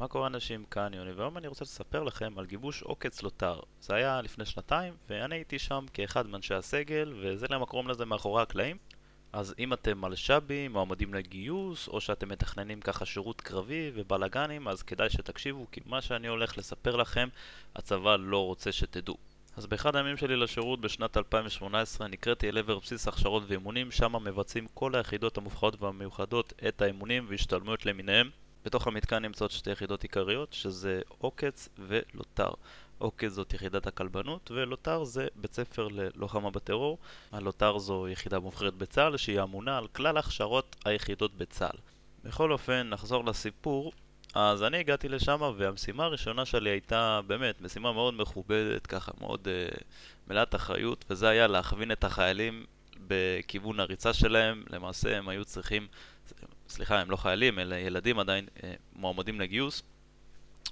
מה קורה אנשים? כאן יוני, והיום אני רוצה לספר לכם על גיבוש עוקץ לוטר. זה היה לפני שנתיים, ואני הייתי שם כאחד מאנשי הסגל, וזה למה קוראים לזה מאחורי הקלעים. אז אם אתם מלש"בים, מועמדים לגיוס, או שאתם מתכננים ככה שירות קרבי ובלאגנים, אז כדאי שתקשיבו, כי מה שאני הולך לספר לכם, הצבא לא רוצה שתדעו. אז באחד הימים שלי לשירות בשנת 2018 נקראתי אל עבר בסיס הכשרות ואימונים, שם מבצעים כל היחידות המובחרות והמיוחדות את האימונים והשתלמויות למיניהם. בתוך המתקן נמצאות שתי יחידות עיקריות, שזה עוקץ ולוטר. עוקץ זאת יחידת הכלבנות, ולוטר זה בית ספר ללוחמה בטרור. הלוטר זו יחידה מובחרת בצה"ל, שהיא אמונה על כלל הכשרות היחידות בצה"ל. בכל אופן, נחזור לסיפור. אז אני הגעתי לשם, והמשימה הראשונה שלי הייתה באמת משימה מאוד מכובדת, ככה מאוד uh, מלאת אחריות, וזה היה להכווין את החיילים בכיוון הריצה שלהם. למעשה הם היו צריכים סליחה, הם לא חיילים, אלא ילדים עדיין אה, מועמדים לגיוס.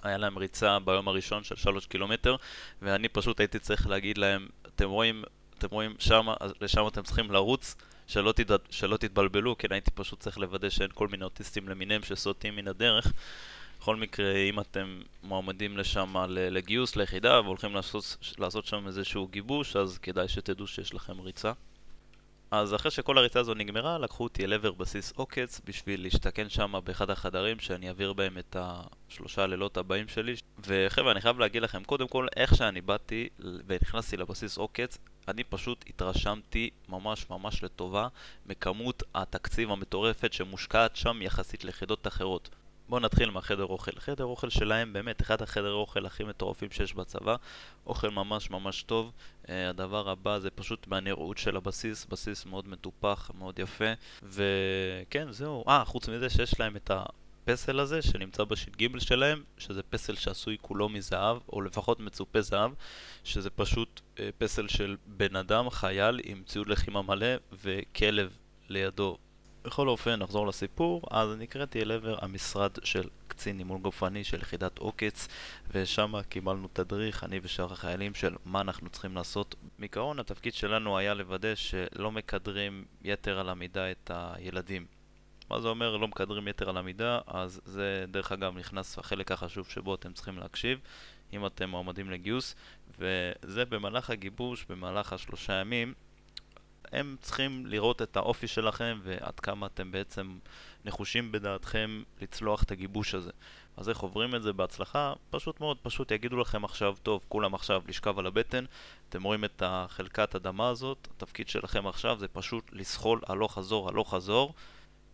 היה להם ריצה ביום הראשון של שלוש קילומטר, ואני פשוט הייתי צריך להגיד להם, אתם רואים, אתם רואים שמה, לשם אתם צריכים לרוץ, שלא, תד... שלא תתבלבלו, כן הייתי פשוט צריך לוודא שאין כל מיני אוטיסטים למיניהם שסוטים מן הדרך. בכל מקרה, אם אתם מועמדים לשם לגיוס, ליחידה, והולכים לעשות, לעשות שם איזשהו גיבוש, אז כדאי שתדעו שיש לכם ריצה. אז אחרי שכל הריצה הזו נגמרה, לקחו אותי אל עבר בסיס עוקץ בשביל להשתכן שם באחד החדרים שאני אעביר בהם את השלושה לילות הבאים שלי. וחבר'ה, אני חייב להגיד לכם, קודם כל, איך שאני באתי ונכנסתי לבסיס עוקץ, אני פשוט התרשמתי ממש ממש לטובה מכמות התקציב המטורפת שמושקעת שם יחסית ליחידות אחרות. בואו נתחיל מהחדר אוכל. חדר אוכל שלהם באמת אחד החדר אוכל הכי מטורפים שיש בצבא. אוכל ממש ממש טוב. Uh, הדבר הבא זה פשוט מהנראות של הבסיס, בסיס מאוד מטופח, מאוד יפה. וכן, זהו. אה, חוץ מזה שיש להם את הפסל הזה שנמצא בש"ג שלהם, שזה פסל שעשוי כולו מזהב, או לפחות מצופה זהב, שזה פשוט uh, פסל של בן אדם, חייל, עם ציוד לחימה מלא וכלב לידו בכל אופן, נחזור לסיפור, אז נקראתי אל עבר המשרד של קצין אימון גופני של יחידת עוקץ ושם קיבלנו תדריך, אני ושאר החיילים, של מה אנחנו צריכים לעשות. בעיקרון התפקיד שלנו היה לוודא שלא מקדרים יתר על המידה את הילדים. מה זה אומר לא מקדרים יתר על המידה? אז זה דרך אגב נכנס החלק החשוב שבו אתם צריכים להקשיב אם אתם מועמדים לגיוס וזה במהלך הגיבוש, במהלך השלושה ימים הם צריכים לראות את האופי שלכם ועד כמה אתם בעצם נחושים בדעתכם לצלוח את הגיבוש הזה. אז איך עוברים את זה בהצלחה? פשוט מאוד, פשוט יגידו לכם עכשיו, טוב, כולם עכשיו לשכב על הבטן, אתם רואים את החלקת אדמה הזאת, התפקיד שלכם עכשיו זה פשוט לסחול הלוך חזור, הלוך חזור,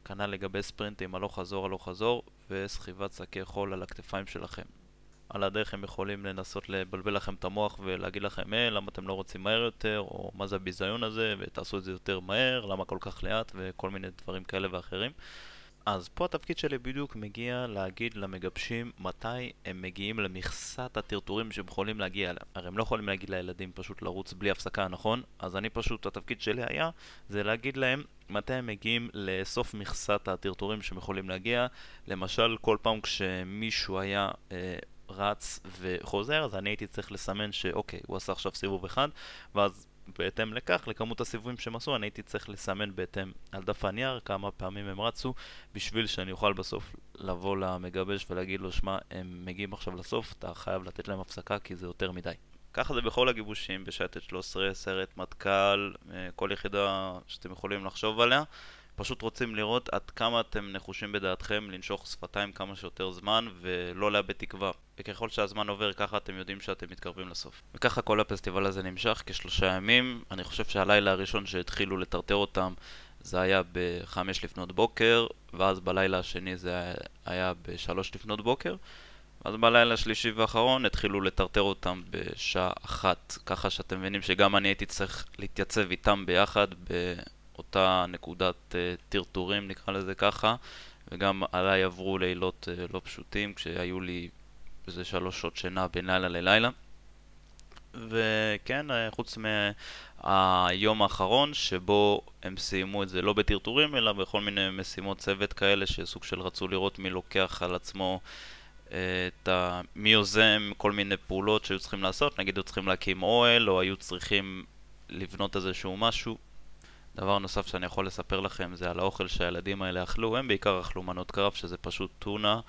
כנ"ל לגבי ספרינטים, הלוך חזור, הלוך חזור, וסחיבת שקי חול על הכתפיים שלכם. על הדרך הם יכולים לנסות לבלבל לכם את המוח ולהגיד לכם, אה, למה אתם לא רוצים מהר יותר, או מה זה הביזיון הזה, ותעשו את זה יותר מהר, למה כל כך לאט, וכל מיני דברים כאלה ואחרים. אז פה התפקיד שלי בדיוק מגיע להגיד למגבשים מתי הם מגיעים למכסת הטרטורים שהם יכולים להגיע אליה. הרי הם לא יכולים להגיד לילדים פשוט לרוץ בלי הפסקה, נכון? אז אני פשוט, התפקיד שלי היה, זה להגיד להם מתי הם מגיעים לסוף מכסת הטרטורים שהם יכולים להגיע. למשל, כל פעם כשמישהו היה... אה, רץ וחוזר, אז אני הייתי צריך לסמן שאוקיי, הוא עשה עכשיו סיבוב אחד, ואז בהתאם לכך, לכמות הסיבובים שהם עשו, אני הייתי צריך לסמן בהתאם על דף הנייר כמה פעמים הם רצו, בשביל שאני אוכל בסוף לבוא למגבש ולהגיד לו, שמע, הם מגיעים עכשיו לסוף, אתה חייב לתת להם הפסקה כי זה יותר מדי. ככה זה בכל הגיבושים, בשייטת 13, סרט, מטכ"ל, אה, כל יחידה שאתם יכולים לחשוב עליה. פשוט רוצים לראות עד כמה אתם נחושים בדעתכם לנשוך שפתיים כמה שיותר זמן ולא לאבד תקווה. וככל שהזמן עובר ככה אתם יודעים שאתם מתקרבים לסוף. וככה כל הפסטיבל הזה נמשך כשלושה ימים. אני חושב שהלילה הראשון שהתחילו לטרטר אותם זה היה בחמש לפנות בוקר, ואז בלילה השני זה היה בשלוש לפנות בוקר. אז בלילה השלישי והאחרון התחילו לטרטר אותם בשעה אחת, ככה שאתם מבינים שגם אני הייתי צריך להתייצב איתם ביחד אותה נקודת uh, טרטורים נקרא לזה ככה וגם עליי עברו לילות uh, לא פשוטים כשהיו לי איזה שלוש שעות שינה בין לילה ללילה. וכן, uh, חוץ מהיום האחרון שבו הם סיימו את זה לא בטרטורים אלא בכל מיני משימות צוות כאלה שסוג של רצו לראות מי לוקח על עצמו את ה... מי יוזם כל מיני פעולות שהיו צריכים לעשות, נגיד היו צריכים להקים אוהל או היו צריכים לבנות איזשהו משהו דבר נוסף שאני יכול לספר לכם זה על האוכל שהילדים האלה אכלו, הם בעיקר אכלו מנות קרב שזה פשוט טונה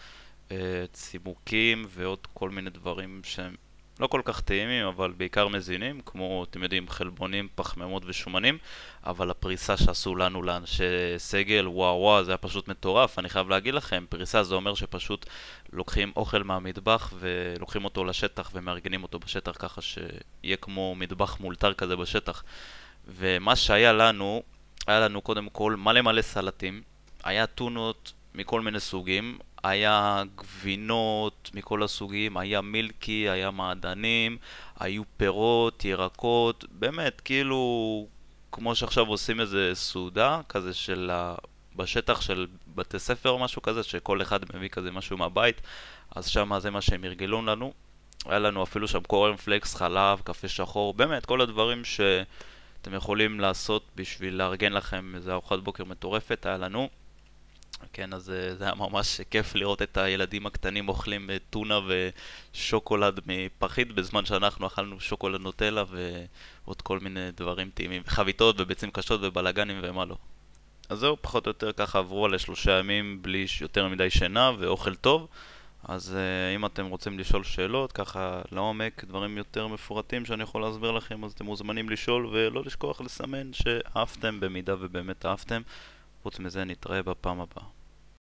אה, צימוקים ועוד כל מיני דברים שהם לא כל כך טעימים, אבל בעיקר מזינים, כמו, אתם יודעים, חלבונים, פחמימות ושומנים, אבל הפריסה שעשו לנו לאנשי סגל, וואו וואו, זה היה פשוט מטורף, אני חייב להגיד לכם, פריסה זה אומר שפשוט לוקחים אוכל מהמטבח ולוקחים אותו לשטח ומארגנים אותו בשטח ככה שיהיה כמו מטבח מאולתר כזה בשטח. ומה שהיה לנו, היה לנו קודם כל מלא מלא סלטים, היה טונות מכל מיני סוגים, היה גבינות מכל הסוגים, היה מילקי, היה מעדנים, היו פירות, ירקות, באמת, כאילו, כמו שעכשיו עושים איזה סעודה, כזה של ה... בשטח של בתי ספר או משהו כזה, שכל אחד מביא כזה משהו מהבית, אז שם זה מה שהם ארגלו לנו. היה לנו אפילו שם קורן פלקס, חלב, קפה שחור, באמת, כל הדברים שאתם יכולים לעשות בשביל לארגן לכם איזה ארוחת בוקר מטורפת, היה לנו. כן, אז אה, זה היה ממש כיף לראות את הילדים הקטנים אוכלים אה, טונה ושוקולד מפחית בזמן שאנחנו אכלנו שוקולד נוטלה ועוד כל מיני דברים טעימים, חביתות וביצים קשות ובלאגנים ומה לא. אז זהו, פחות או יותר ככה עברו עלי שלושה ימים בלי יותר מדי שינה ואוכל טוב. אז uh, אם אתם רוצים לשאול שאלות, ככה לעומק, דברים יותר מפורטים שאני יכול להסביר לכם, אז אתם מוזמנים לשאול ולא לשכוח לסמן שאהבתם במידה ובאמת אהבתם. חוץ מזה נתראה בפעם הבאה.